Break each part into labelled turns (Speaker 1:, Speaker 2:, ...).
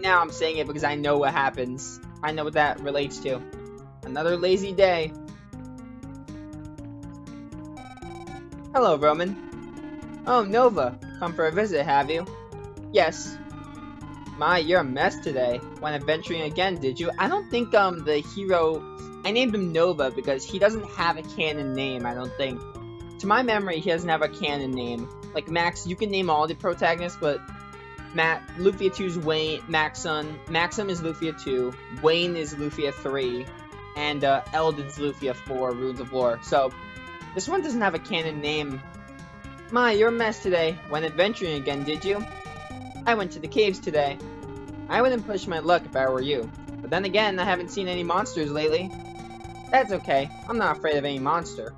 Speaker 1: right now I'm saying it because I know what happens. I know what that relates to. Another lazy day. Hello, Roman. Oh, Nova. Come for a visit, have you? Yes. My, you're a mess today. Went adventuring again, did you? I don't think um the hero... I named him Nova because he doesn't have a canon name, I don't think. To my memory, he doesn't have a canon name. Like Max, you can name all the protagonists, but Matt, Lufia 2's Wain, Maxon, Maxim is Lufia 2, Wain is Lufia 3, and uh, Eldin's Lufia 4, Ruins of Lore. So, this one doesn't have a canon name. My, you're a mess today. Went adventuring again, did you? I went to the caves today. I wouldn't push my luck if I were you. But then again, I haven't seen any monsters lately. That's okay. I'm not afraid of any monster.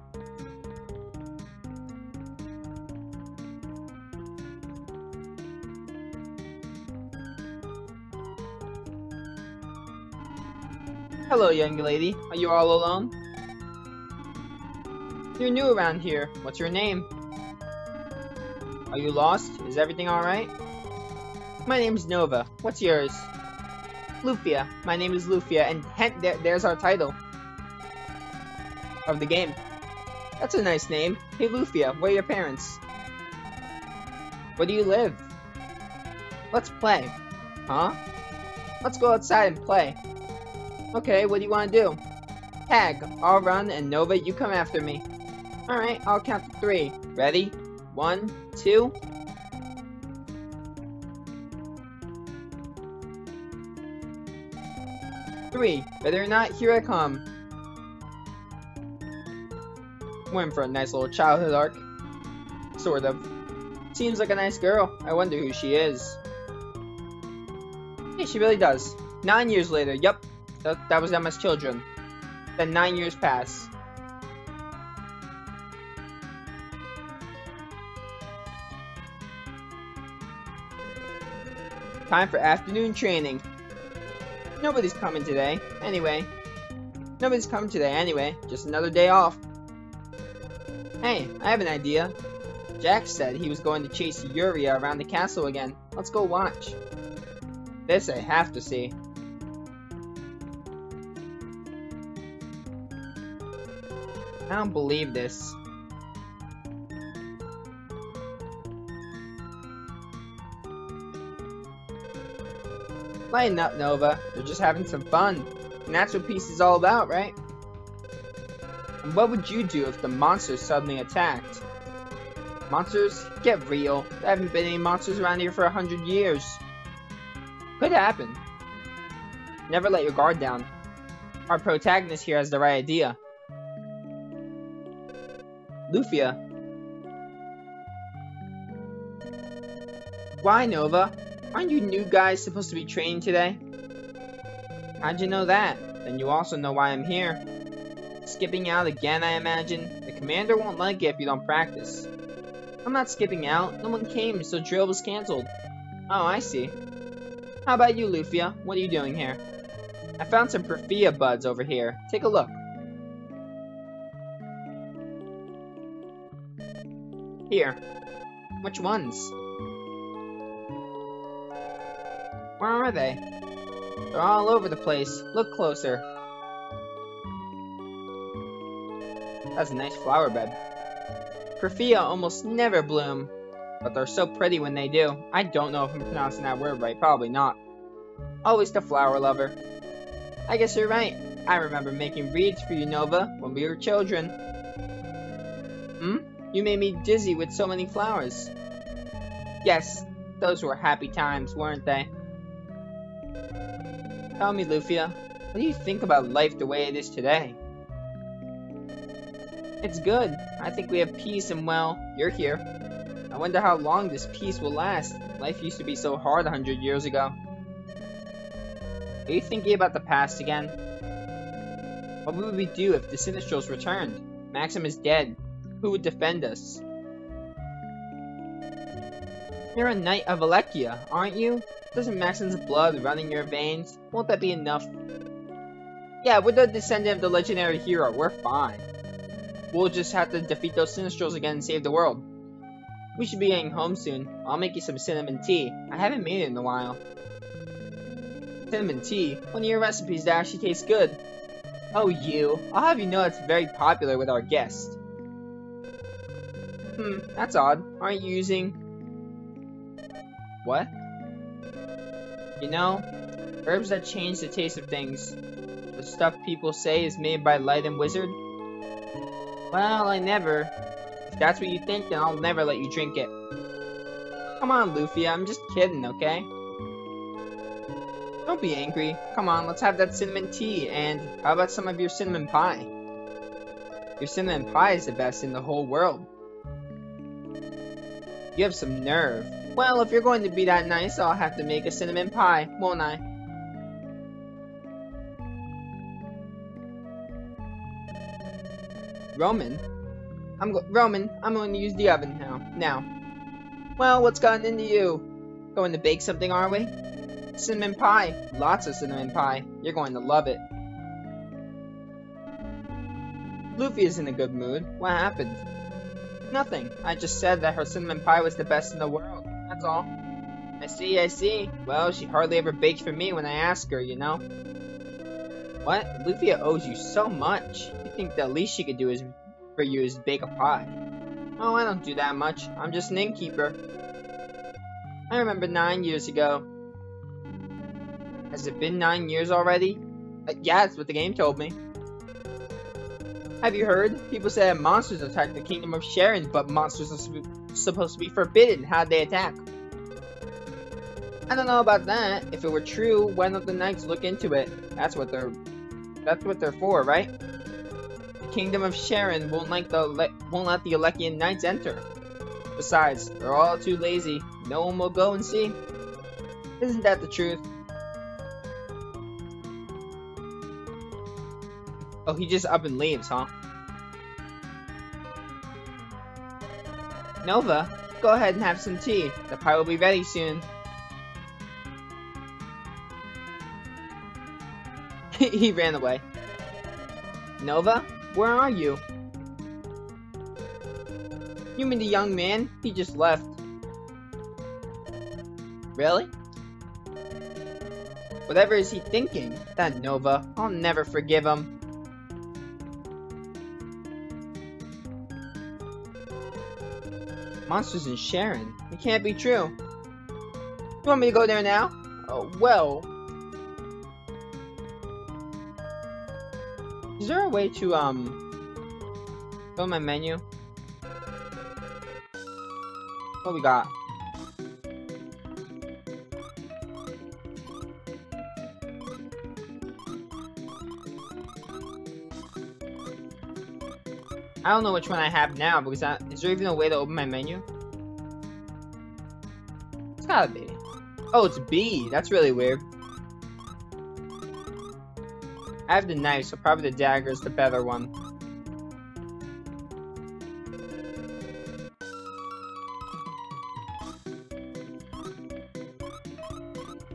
Speaker 1: Hello, young lady. Are you all alone? You're new around here. What's your name? Are you lost? Is everything alright? My name's Nova. What's yours? Lufia. My name is Lufia, and there, there's our title of the game. That's a nice name. Hey Lufia, where are your parents? Where do you live? Let's play. Huh? Let's go outside and play. Okay, what do you want to do? Tag. I'll run, and Nova, you come after me. Alright, I'll count to three. Ready? One, two, three. Three. Better not, here I come. Went for a nice little childhood arc. Sort of. Seems like a nice girl. I wonder who she is. Hey, she really does. Nine years later, yep, that, that was as children. Then nine years pass. Time for afternoon training. Nobody's coming today, anyway. Nobody's coming today, anyway. Just another day off. Hey, I have an idea. Jack said he was going to chase Yuria around the castle again. Let's go watch. This I have to see. I don't believe this. Lighten up, Nova. You're just having some fun. And that's what peace is all about, right? And what would you do if the monsters suddenly attacked? Monsters? Get real. There haven't been any monsters around here for a hundred years. Could happen. Never let your guard down. Our protagonist here has the right idea. Lufia. Why, Nova? Aren't you new guys supposed to be training today? How'd you know that? Then you also know why I'm here. Skipping out again, I imagine? The commander won't like it if you don't practice. I'm not skipping out. No one came, so drill was cancelled. Oh, I see. How about you, Lufia? What are you doing here? I found some Profia buds over here. Take a look. Here. Which ones? Where are they? They're all over the place. Look closer. That's a nice flower bed. Profia almost never bloom, but they're so pretty when they do. I don't know if I'm pronouncing that word right, probably not. Always the flower lover. I guess you're right. I remember making reeds for you, Nova, when we were children. You made me dizzy with so many flowers. Yes, those were happy times, weren't they? Tell me, Lufia, what do you think about life the way it is today? It's good. I think we have peace and well, you're here. I wonder how long this peace will last. Life used to be so hard a hundred years ago. Are you thinking about the past again? What would we do if the Sinistrals returned? Maxim is dead. Who would defend us? You're a knight of Alekia, aren't you? Doesn't Maxim's blood run in your veins? Won't that be enough? Yeah, we're the descendant of the legendary hero. We're fine. We'll just have to defeat those Sinistrals again and save the world. We should be getting home soon. I'll make you some cinnamon tea. I haven't made it in a while. Cinnamon tea, one of your recipes that actually tastes good. Oh, you. I'll have you know it's very popular with our guests. Hmm, that's odd. Aren't you using... What? You know, herbs that change the taste of things. The stuff people say is made by Light and Wizard. Well, I never. If that's what you think, then I'll never let you drink it. Come on, Luffy, I'm just kidding, okay? Don't be angry. Come on, let's have that cinnamon tea, and how about some of your cinnamon pie? Your cinnamon pie is the best in the whole world. You have some nerve. Well, if you're going to be that nice, I'll have to make a cinnamon pie, won't I? Roman? I'm Roman, I'm going to use the oven now. Now. Well, what's gotten into you? Going to bake something, are we? Cinnamon pie. Lots of cinnamon pie. You're going to love it. Luffy is in a good mood. What happened? Nothing. I just said that her cinnamon pie was the best in the world. That's all. I see, I see. Well, she hardly ever bakes for me when I ask her, you know? What? Lufia owes you so much. You think the least she could do is for you is bake a pie. Oh, I don't do that much. I'm just an innkeeper. I remember nine years ago. Has it been nine years already? Uh, yeah, that's what the game told me. Have you heard? People say that monsters attack the kingdom of Sheran, but monsters are supposed to be forbidden. How'd they attack? I don't know about that. If it were true, why don't the knights look into it? That's what they're that's what they're for, right? The kingdom of Sheran won't like the won't let the Alekian knights enter. Besides, they're all too lazy. No one will go and see. Isn't that the truth? Oh, he just up and leaves, huh? Nova, go ahead and have some tea. The pie will be ready soon. he ran away. Nova, where are you? You mean the young man? He just left. Really? Whatever is he thinking? That Nova. I'll never forgive him. Monsters in Sheran. It can't be true. You want me to go there now? Oh, well. Is there a way to, um, go my menu? What we got? I don't know which one I have now because I, is there even a way to open my menu? It's gotta be. Oh, it's B. That's really weird. I have the knife, so probably the dagger is the better one.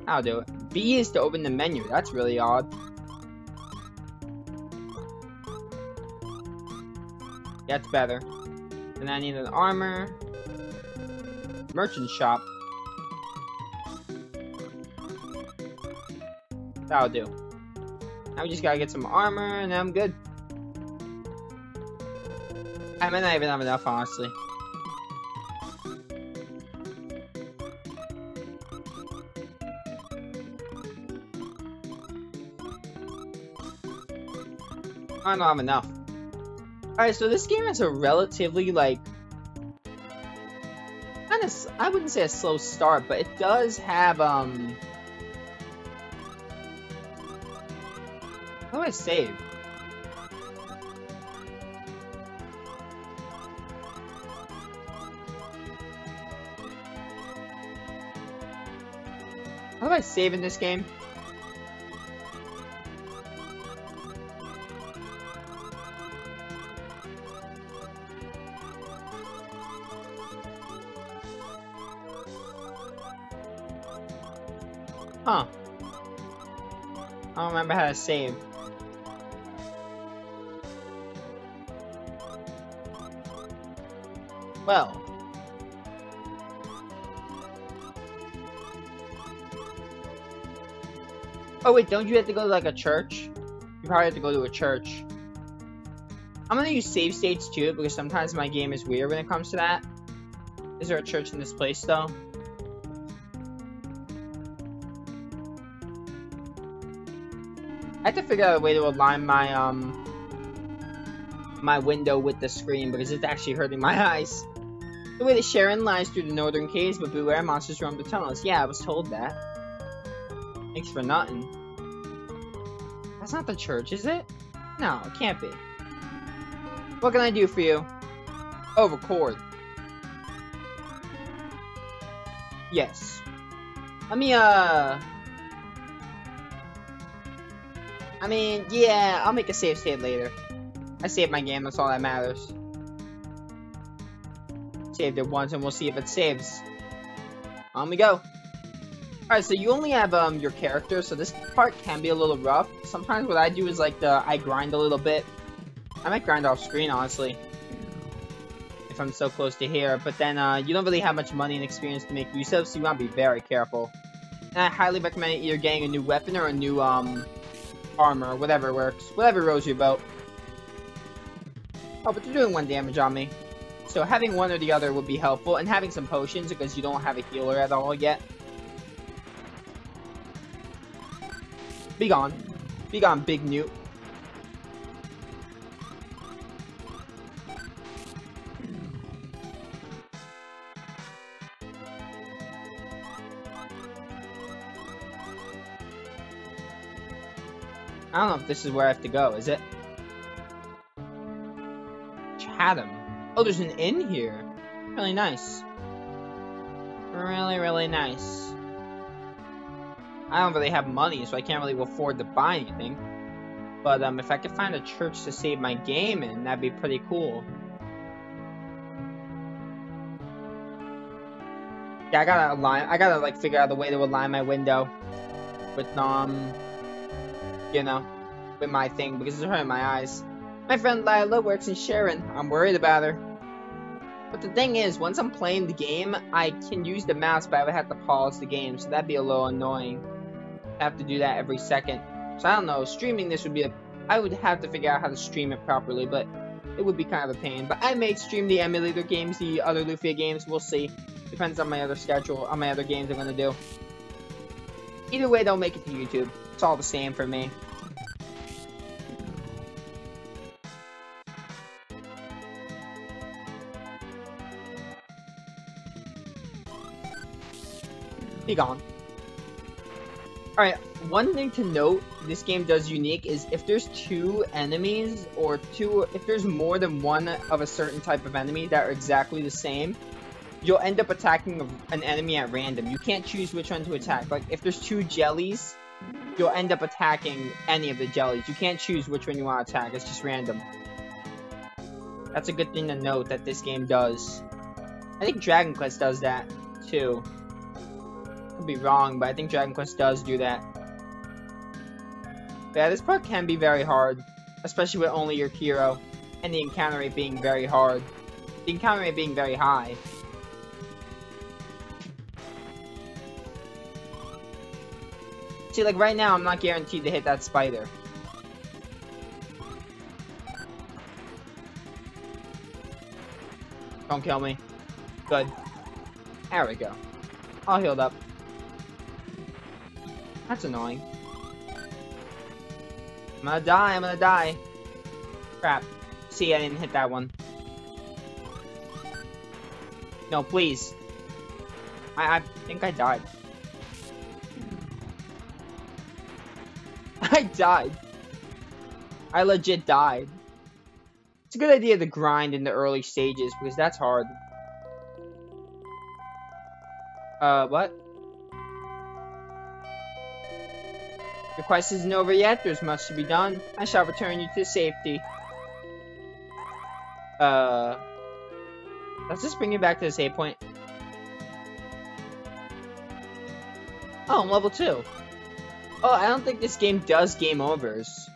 Speaker 1: I'll do it. B is to open the menu. That's really odd. That's better. And I need an armor. Merchant shop. That'll do. Now we just gotta get some armor and I'm good. I might not even have enough, honestly. I don't have enough. Alright, so this game is a relatively, like, kind of, I wouldn't say a slow start, but it does have, um, how do I save? How do I save in this game? Huh. I don't remember how to save. Well. Oh wait, don't you have to go to like a church? You probably have to go to a church. I'm gonna use save states too, because sometimes my game is weird when it comes to that. Is there a church in this place though? I have to figure out a way to align my um my window with the screen because it's actually hurting my eyes. The way that Sheran lies through the northern caves, but beware monsters roam the tunnels. Yeah, I was told that. Thanks for nothing. That's not the church, is it? No, it can't be. What can I do for you? Oh, record. Yes. Let me, uh... I mean, yeah, I'll make a save state later. I saved my game, that's all that matters. Saved it once, and we'll see if it saves. On we go. Alright, so you only have um your character, so this part can be a little rough. Sometimes what I do is like the I grind a little bit. I might grind off screen, honestly. If I'm so close to here. But then uh, you don't really have much money and experience to make use of, so you want to be very careful. And I highly recommend either getting a new weapon or a new um armor, whatever works. Whatever rolls your boat. Oh, but you're doing one damage on me. So having one or the other would be helpful, and having some potions because you don't have a healer at all yet. Be gone. Be gone, big newt. I don't know if this is where I have to go, is it? Chatam. Oh, there's an inn here. Really nice. Really, really nice. I don't really have money, so I can't really afford to buy anything. But um, if I could find a church to save my game in, that'd be pretty cool. Yeah, I gotta align. I gotta like figure out a way to align my window with um, you know, with my thing because it's hurting my eyes. My friend Lila works in Sheran. I'm worried about her. But the thing is, once I'm playing the game, I can use the mouse, but I would have to pause the game, so that'd be a little annoying. I have to do that every second. So I don't know, streaming this would be a... I would have to figure out how to stream it properly, but it would be kind of a pain. But I may stream the emulator games, the other Lufia games, we'll see. Depends on my other schedule, on my other games I'm gonna do. Either way, they'll make it to YouTube. It's all the same for me. Be gone. Alright, one thing to note this game does unique is if there's two enemies or two if there's more than one of a certain type of enemy that are exactly the same, you'll end up attacking an enemy at random. You can't choose which one to attack. Like if there's two jellies, you'll end up attacking any of the jellies. You can't choose which one you want to attack. It's just random. That's a good thing to note that this game does. I think Dragon Quest does that too could be wrong, but I think Dragon Quest does do that. But yeah, this part can be very hard, especially with only your hero, and the encounter rate being very hard. The encounter rate being very high. See, like right now, I'm not guaranteed to hit that spider. Don't kill me. Good. There we go. All healed up. That's annoying. I'm gonna die, I'm gonna die. Crap. See, I didn't hit that one. No, please. I, I think I died. I died. I legit died. It's a good idea to grind in the early stages, because that's hard. Uh, what? Your quest isn't over yet, there's much to be done. I shall return you to safety. Uh... Let's just bring you back to the save point. Oh, I'm level 2. Oh, I don't think this game does game overs.